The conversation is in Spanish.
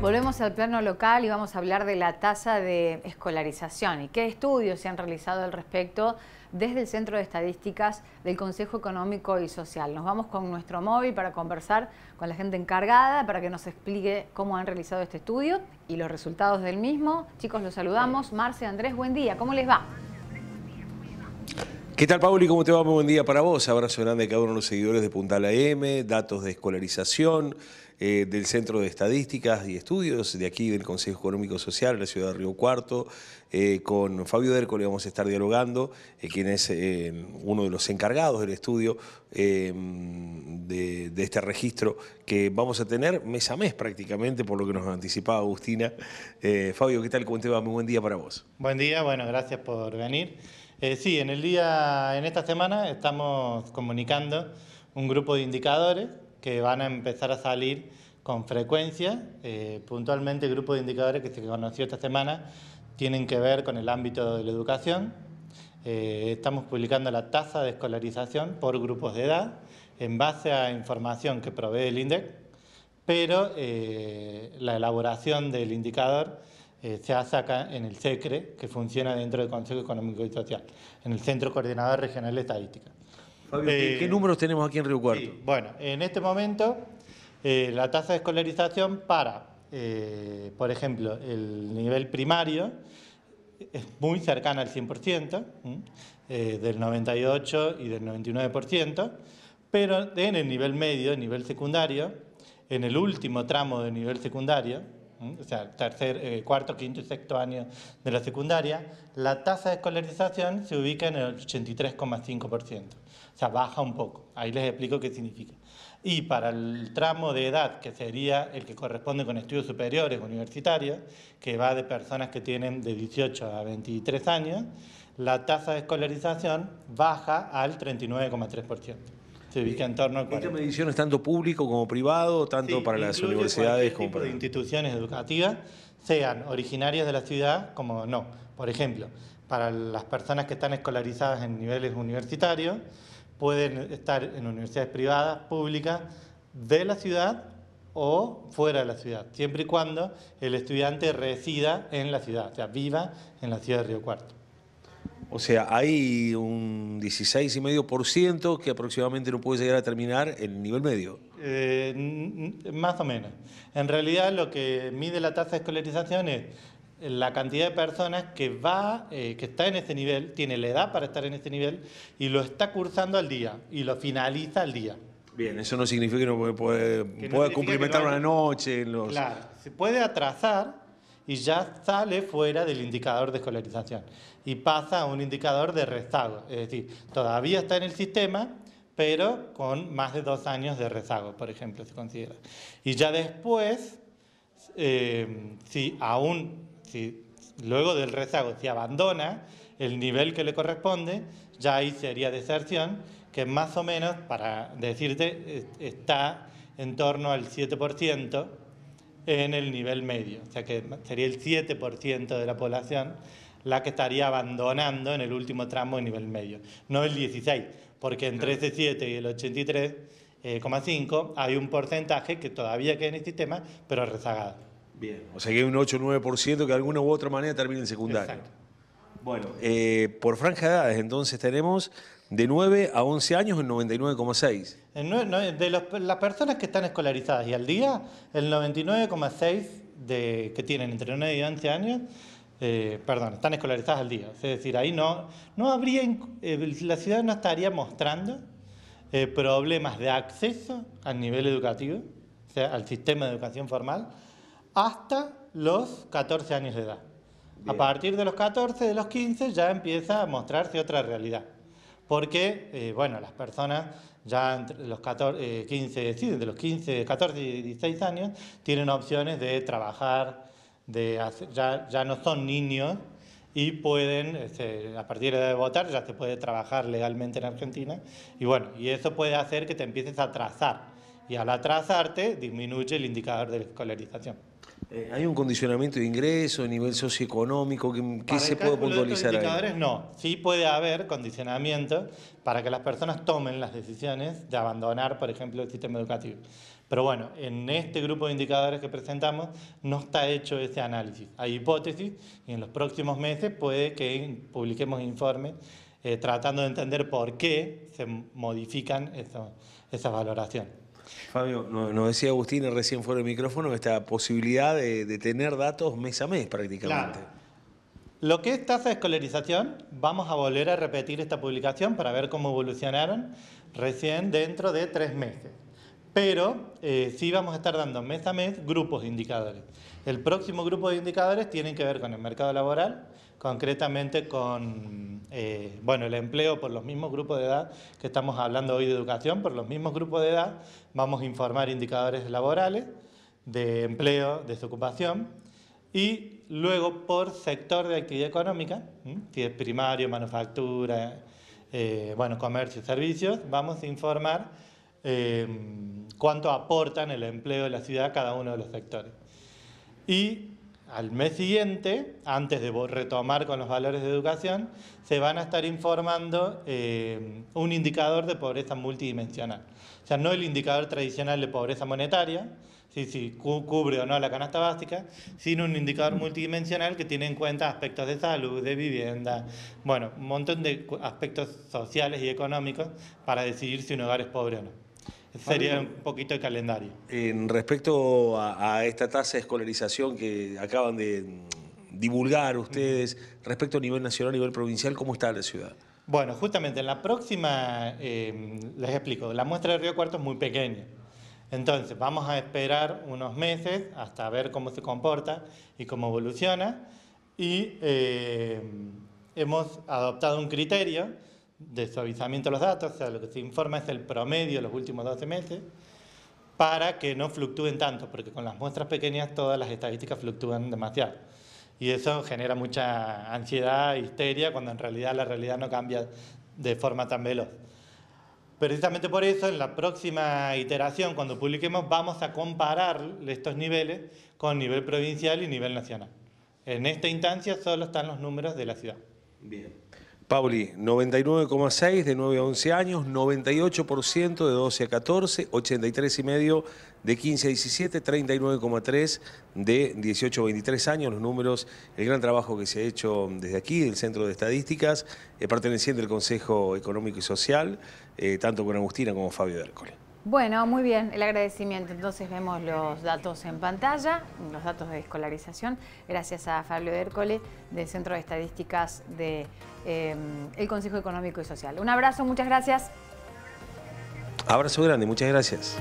Volvemos al plano local y vamos a hablar de la tasa de escolarización y qué estudios se han realizado al respecto desde el Centro de Estadísticas del Consejo Económico y Social. Nos vamos con nuestro móvil para conversar con la gente encargada para que nos explique cómo han realizado este estudio y los resultados del mismo. Chicos, los saludamos. Marce, Andrés, buen día. ¿Cómo les va? ¿Qué tal, Pauli? ¿Cómo te va? Muy buen día para vos. Abrazo grande a cada uno de los seguidores de Puntal AM, datos de escolarización eh, del Centro de Estadísticas y Estudios de aquí del Consejo Económico Social de la ciudad de Río Cuarto. Eh, con Fabio Dércole vamos a estar dialogando, eh, quien es uno de los encargados del estudio de, este registro que vamos a tener mes a mes prácticamente, por lo que nos anticipaba Agustina. Fabio, ¿qué tal? ¿Cómo te va? Muy buen día para vos. Buen día, bueno, gracias por venir. Eh, sí, en el día, en esta semana estamos comunicando un grupo de indicadores que van a empezar a salir con frecuencia. Eh, puntualmente el grupo de indicadores que se conoció esta semana tienen que ver con el ámbito de la educación. Eh, estamos publicando la tasa de escolarización por grupos de edad en base a información que provee el INDEC, pero la elaboración del indicador eh, se hace acá en el SECRE, que funciona dentro del Consejo Económico y Social, en el Centro Coordinador Regional de Estadística. Fabio, ¿qué, eh, números tenemos aquí en Río Cuarto? bueno, en este momento eh, la tasa de escolarización para, por ejemplo, el nivel primario es muy cercana al 100%, del 98 y del 99%, pero en el nivel medio, nivel secundario, en el último tramo del nivel secundario, o sea, tercer, eh, cuarto, quinto y sexto año de la secundaria, la tasa de escolarización se ubica en el 83,5%. O sea, baja un poco. Ahí les explico qué significa. Y para el tramo de edad, que sería el que corresponde con estudios superiores universitarios, que va de personas que tienen de 18 a 23 años, la tasa de escolarización baja al 39,3% se ubica en torno a ¿Esta medición es tanto público como privado, tanto para las universidades como para... de instituciones educativas, sean originarias de la ciudad como no. Por ejemplo, para las personas que están escolarizadas en niveles universitarios, pueden estar en universidades privadas, públicas, de la ciudad o fuera de la ciudad, siempre y cuando el estudiante resida en la ciudad, o sea, viva en la ciudad de Río Cuarto. O sea, hay un 16,5% que aproximadamente no puede llegar a terminar el nivel medio. Eh, más o menos. En realidad lo que mide la tasa de escolarización es la cantidad de personas que va, eh, que está en ese nivel, tiene la edad para estar en ese nivel y lo está cursando al día y lo finaliza al día. Bien, eso no significa que no puede, puede, cumplimentar una noche. Claro, se puede atrasar y ya sale fuera del indicador de escolarización y pasa a un indicador de rezago, es decir, todavía está en el sistema, pero con más de dos años de rezago, por ejemplo, se considera. Y ya después, eh, si aún, si luego del rezago, si abandona el nivel que le corresponde, ya ahí sería deserción, que más o menos, para decirte, está en torno al 7% en el nivel medio, o sea que sería el 7% de la población la que estaría abandonando en el último tramo de nivel medio, no el 16, porque entre ese 7 y el 83,5 eh, hay un porcentaje que todavía queda en el sistema, pero rezagado. Bien, o sea que hay un 8 o 9% que de alguna u otra manera termina en secundario. Exacto. Bueno, eh, por franja de edades entonces tenemos de 9 a 11 años en 99,6. De las personas que están escolarizadas y al día, el 99,6 que tienen entre 9 y 11 años eh, perdón, están escolarizadas al día. Es decir, ahí no, no habría, eh, la ciudad no estaría mostrando eh, problemas de acceso al nivel educativo, o sea, al sistema de educación formal, hasta los 14 años de edad. A partir de los 14, de los 15, ya empieza a mostrarse otra realidad. Porque, bueno, las personas ya entre los 14, 15, sí, de los 15, 14 y 16 años, tienen opciones de trabajar, ya, ya no son niños y pueden, este, a partir de votar, ya se puede trabajar legalmente en Argentina. Y bueno, y eso puede hacer que te empieces a atrasar Y al atrasarte, disminuye el indicador de la escolarización. Eh, ¿Hay un condicionamiento de ingreso nivel socioeconómico que, se puede puntualizar? De indicadores, no. Sí puede haber condicionamiento para que las personas tomen las decisiones de abandonar, por ejemplo, el sistema educativo. Pero bueno, en este grupo de indicadores que presentamos no está hecho ese análisis. Hay hipótesis y en los próximos meses puede que publiquemos informes eh, tratando de entender por qué se modifican esas valoraciones. Fabio, nos decía Agustín recién fuera del micrófono esta posibilidad de, tener datos mes a mes prácticamente. Lo que es tasa de escolarización, vamos a volver a repetir esta publicación para ver cómo evolucionaron recién dentro de tres meses. Pero eh, sí vamos a estar dando mes a mes grupos de indicadores. El próximo grupo de indicadores tienen que ver con el mercado laboral, concretamente con eh, bueno, el empleo por los mismos grupos de edad que estamos hablando hoy de educación, por los mismos grupos de edad vamos a informar indicadores laborales, de empleo, desocupación y luego por sector de actividad económica, si es primario, manufactura, eh, bueno, comercio servicios, vamos a informar eh, cuánto aportan el empleo de la ciudad cada uno de los sectores. Y al mes siguiente, antes de retomar con los valores de educación, se van a estar informando eh, un indicador de pobreza multidimensional. O sea, no el indicador tradicional de pobreza monetaria, si, si cubre o no la canasta básica, sino un indicador multidimensional que tiene en cuenta aspectos de salud, de vivienda, bueno, un montón de aspectos sociales y económicos para decidir si un hogar es pobre o no. Sería un poquito de calendario. En respecto a, esta tasa de escolarización que acaban de divulgar ustedes, respecto a nivel nacional, a nivel provincial, ¿cómo está la ciudad? Bueno, justamente en la próxima, eh, les explico, la muestra de Río Cuarto es muy pequeña. Entonces, vamos a esperar unos meses hasta ver cómo se comporta y cómo evoluciona. Y eh, hemos adoptado un criterio de suavizamiento de los datos, o sea, lo que se informa es el promedio de los últimos 12 meses, para que no fluctúen tanto, porque con las muestras pequeñas todas las estadísticas fluctúan demasiado. Y eso genera mucha ansiedad, histeria, cuando en realidad la realidad no cambia de forma tan veloz. Precisamente por eso, en la próxima iteración, cuando publiquemos, vamos a comparar estos niveles con nivel provincial y nivel nacional. En esta instancia solo están los números de la ciudad. Bien. Pauli, 99,6 de 9 a 11 años, 98% de 12 a 14, 83,5 de 15 a 17, 39,3 de 18 a 23 años, los números, el gran trabajo que se ha hecho desde aquí, del Centro de Estadísticas, eh, perteneciente al Consejo Económico y Social, eh, tanto con Agustina como Fabio Dércole. Bueno, muy bien, el agradecimiento. Entonces vemos los datos en pantalla, los datos de escolarización, gracias a Fabio Hércole del Centro de Estadísticas del de, eh, Consejo Económico y Social. Un abrazo, muchas gracias. Abrazo grande, muchas gracias.